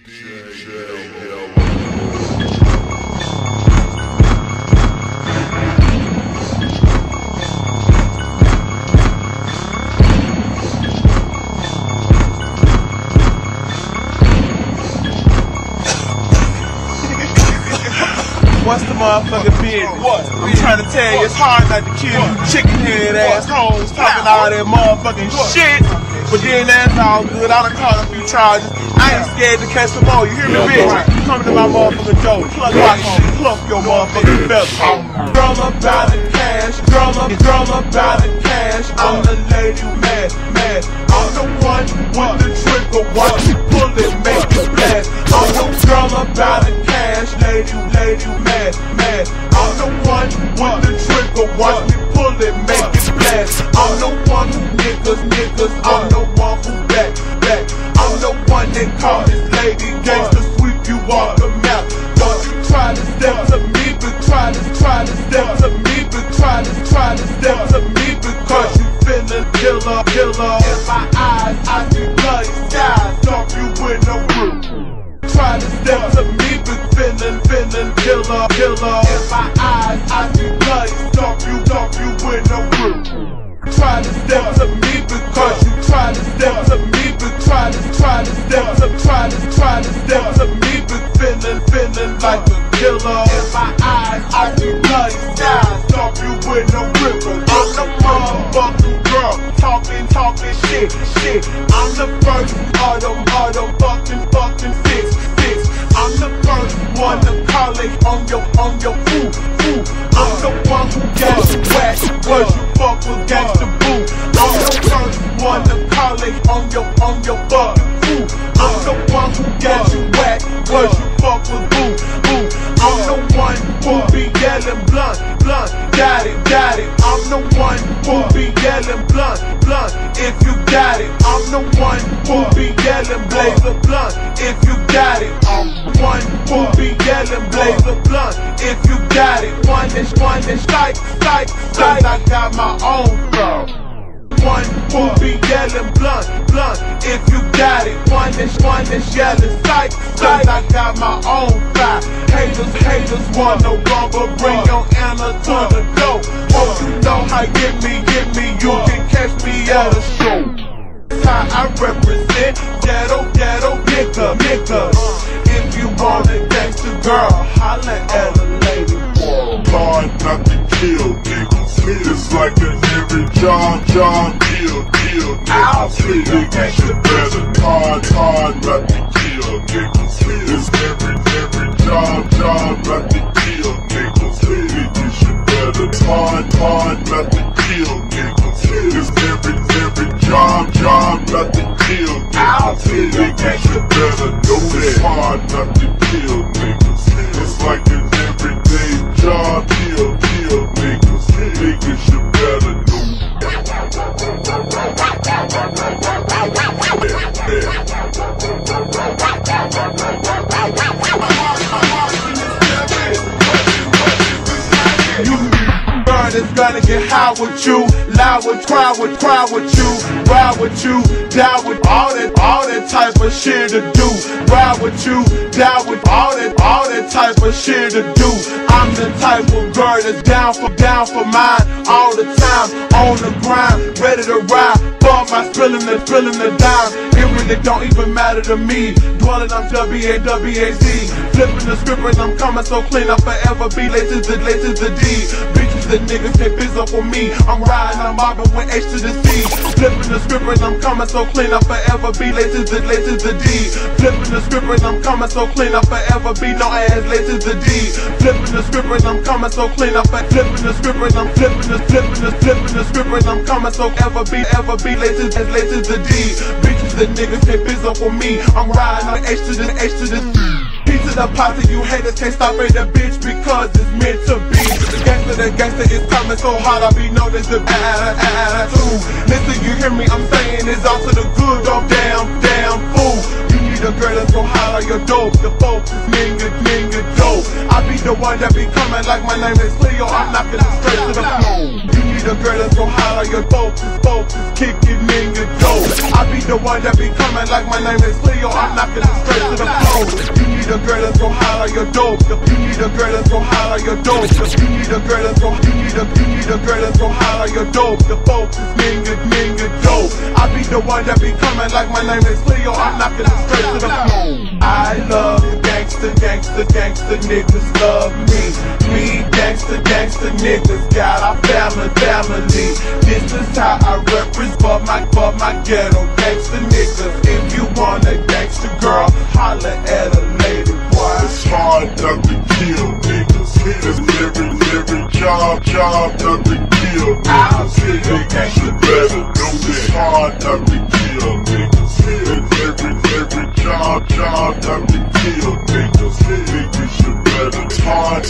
What's the motherfucking business? What? I'm trying to tell you, it's hard not to kill you chicken head ass hoes talking all that motherfucking shit. But then that's all good. I done caught a few charges. I ain't scared to catch them all. You hear me, bitch? You coming to my motherfucking door. Pluck, watch me pluck your motherfucking feathers. Girl about the cash. Girl up, girl about the cash. I'm the lady mad, mad. I'm the one with the trigger. Watch me pull it, make it blast. I'm the girl about the cash. Lady, lady mad, mad. I'm the one with the trigger. Watch me pull it, make it blast. Try to step to me because you try to step to me, but try to try to step to try to try to step to me, but feeling feeling like a killer. In my eyes, I see bloody skies. Stomp you with no ripper. I'm the motherfucking girl, talking talking shit shit. I'm the first of them fucking fucking fix fix. I'm the first one to call it on your on your food food. I'm the one who got on your on your fucking food. I'm the one who got you whack. Was you fuck with boo boo? I'm the one who be yelling blunt blunt. Got it got it. I'm the one who be yelling blunt blunt. If you got it, I'm the one who be yelling blaze a blunt. If you got it, I'm the one who be yelling blaze a blunt. If you got it, one that's one that's strike strike strike. I got my own girl one who be yelling blunt, blunt. If you got it, one that's one that's yelling sight, sight. I got my own fire. Haters, haters want no rubber, bring your Anna to the door. Hope you know how get me, get me. You can catch me at a show. That's how I represent ghetto, ghetto, nigga, nigga. Every job, job, deal, deal, niggas. Niggas should better hard, hard not to kill niggas. It's every, every job, job not to kill niggas. Niggas should better hard, hard not to kill niggas. It's every, every job, job not to kill niggas. Niggas should better know that hard not to kill niggas. It's like burn is gonna get high with you, loud with, cry with, cry with you, ride with you, die with all that, all that type of shit to do. Ride with you, die with all that, all that type of shit to do. I'm the type of girl that's down for, down for mine all the time, on the grind, ready to ride. Ball my spilling the, spilling the dime. It really don't even matter to me. Dwelling on W-A-W-A-Z. Flipping the script and I'm coming so clean. I'll forever be to the, to the D. and niggas take biz up for me. I'm riding, I'm mobbing with H to the C. Flipping the script and I'm coming so clean. I'll forever be late to the, late to the D. Flipping the script and I'm coming so clean. I'll forever be no ass late to the D. Flipping the script and I'm coming so clean. I'm flipping the script and I'm flipping the, flipping the, flipping the script and I'm coming so ever be, ever be late to, late to the D. Bitches and niggas take biz up me. I'm riding on H to the, H to the C. P to the posse, you haters can't stop at the bitch because it's meant to be. Gangsta, the gangsta is coming so hard, I be known as the bad attitude. Listen, you hear me? I'm saying it's all to the good, oh damn, damn fool. You need a girl that's so hot on your dope. The folks is the one that be coming like my name is Cleo. I'm knocking it straight to the floor. You need a girl that's so hot on your dope. This folks is kicking nigga dope. I be the one that be coming like my name is Cleo. I'm knocking it straight to the floor. You need a girl that's gon' holler your dope. You need a girl that's gon' holler your dope. You need a girl that's gon' you need a you need a girl that's gon' holler your dope. The folks is nigga nigga dope. I be the one that be coming like my name is Cleo. I'm knocking it straight to the floor. I love gangsta, gangsta, gangsta niggas love me. Me gangsta, gangsta niggas got our family, family. This is how I represent for my for my ghetto gangsta niggas. If you want a gangsta girl, holla at a lady, boy. It's hard not to kill niggas. It's every, every job, job not to kill niggas. Niggas should better know it's hard not to kill niggas. It's every, every job, job not to kill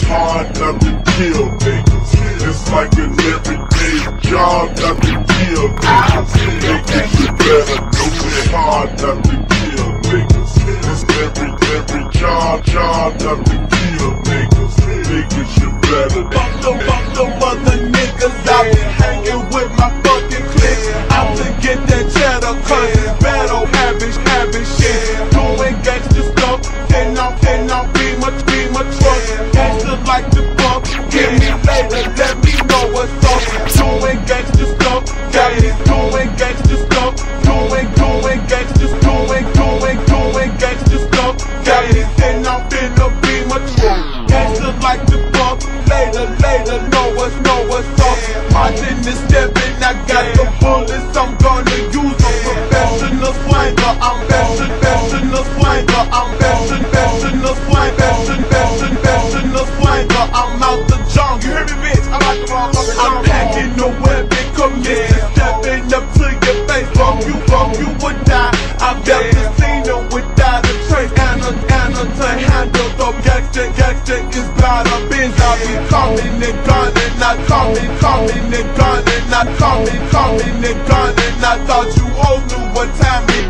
Hard, not to kill niggas. It's like an everyday job not to kill niggas. Niggas should better know it's hard not to kill niggas. It's every, every job, job not to kill niggas. Niggas should better. Got the bullets, I'm gonna use them. Professional swanger, I'm fashion, professional swanger, I'm fashion, professional swanger, fashion, fashion, professional swanger. I'm out the jungle, you hear me, bitch? I'm out the motherfucking jungle. I'm packing the weapon, commission, stepping up to your face, fuck you, fuck you would die. I've got the scene without a trace, and a, and a to handle the gangsta, gangsta is by the bins. I be coming and gunning, not coming, coming and gunning, not coming, coming and gunning. I thought you all knew what time it.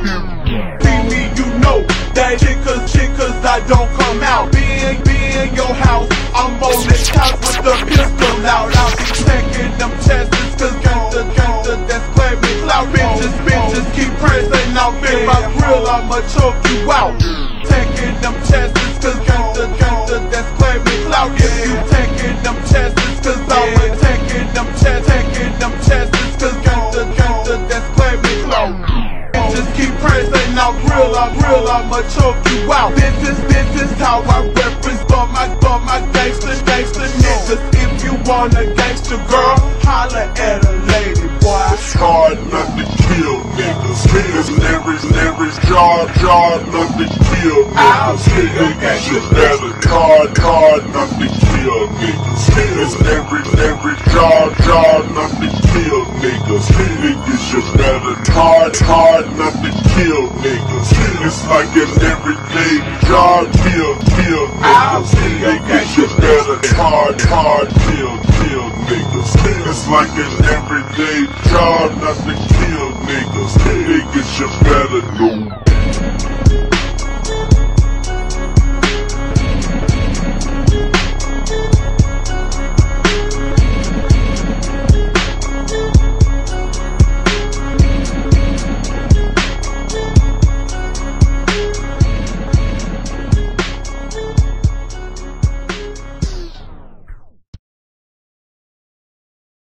See me, you know that chickas, chickas, I don't come out. Be in, be in your house, I'm on this house with the pistol out. I'll be taking them chances, cause gangsta, gangsta, that's claiming clout. Bitches, bitches, keep praising, I'll be my grill, I'ma choke you out. Taking them chances, cause gangsta, gangsta, that's claiming clout. If you real, I'm real, I'ma choke you out. This is, this is how I represent for my, for my gangsta, gangsta niggas. If you want a gangster girl, holla at a lady, boy. It's hard not to kill niggas. It's every, every job, job not to kill niggas. Niggas should better. Hard, hard not to kill niggas. Every, every job, job not to kill niggas. Should better. Hard, hard not to kill niggas. It's like an everyday job, kill, kill niggas. Niggas should better. Hard, hard, kill, kill niggas. It's like an everyday job not to kill niggas. Niggas should better know.